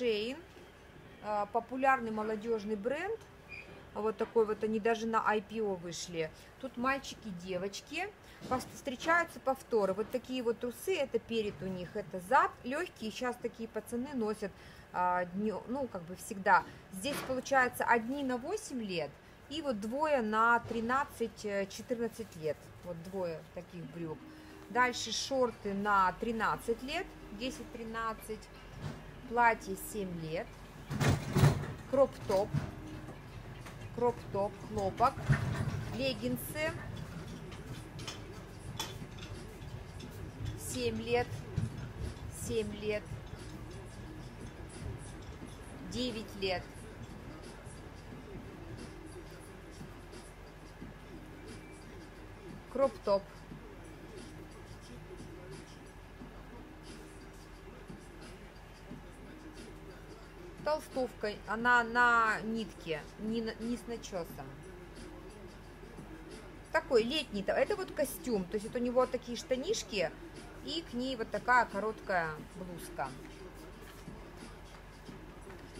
Шейн, э, популярный молодежный бренд. Вот такой вот, они даже на IPO вышли. Тут мальчики, девочки. Встречаются повторы. Вот такие вот трусы, это перед у них, это зад. Легкие, сейчас такие пацаны носят, а, ну, как бы всегда. Здесь получается одни на 8 лет, и вот двое на 13-14 лет. Вот двое таких брюк. Дальше шорты на 13 лет, 10-13. Платье 7 лет. Кроп-топ. Кроп-топ, хлопок. Леггинсы. 7 лет. 7 лет. 9 лет. Кроп-топ. Толстовка, она на нитке, не, не с начесом. Такой летний, это вот костюм, то есть это у него такие штанишки и к ней вот такая короткая блузка.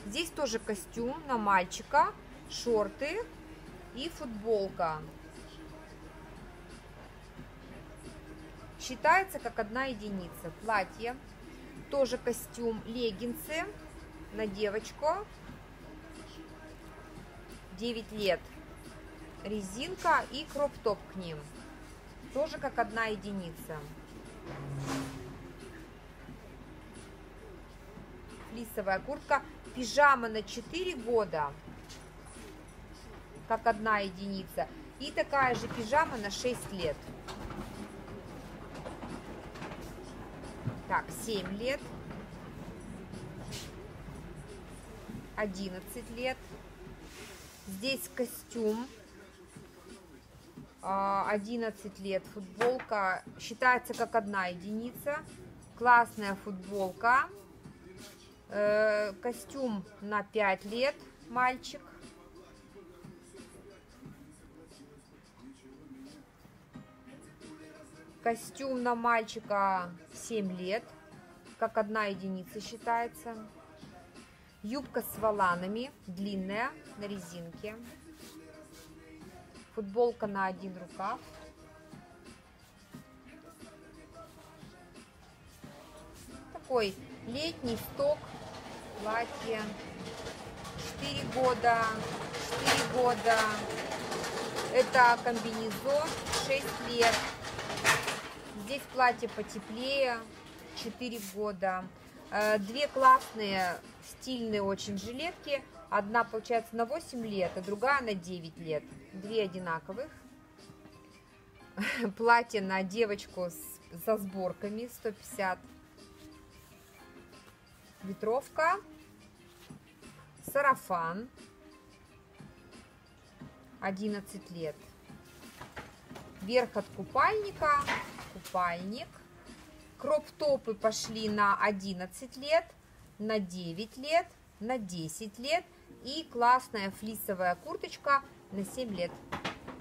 Здесь тоже костюм на мальчика, шорты и футболка. Считается как одна единица. Платье, тоже костюм, леггинсы на девочку. 9 лет. Резинка и кроп-топ к ним. Тоже как одна единица. Флисовая куртка. Пижама на 4 года. Как одна единица. И такая же пижама на 6 лет. Так, 7 лет. 11 лет. Здесь костюм. 11 а, лет. Футболка считается как одна единица. Классная футболка. Э, костюм на 5 лет. Мальчик. Костюм на мальчика 7 лет, как одна единица считается. Юбка с воланами, длинная, на резинке. Футболка на один рукав. Такой летний сток, платье. 4 года, 4 года. Это комбинезон, 6 лет. Здесь платье потеплее, 4 года. Э, две классные, стильные очень жилетки. Одна получается на 8 лет, а другая на 9 лет. Две одинаковых. Платье на девочку с, со сборками 150. Ветровка. Сарафан. 11 лет. Верх от купальника купальник. Кроп-топы пошли на 11 лет, на 9 лет, на 10 лет. И классная флисовая курточка на 7 лет.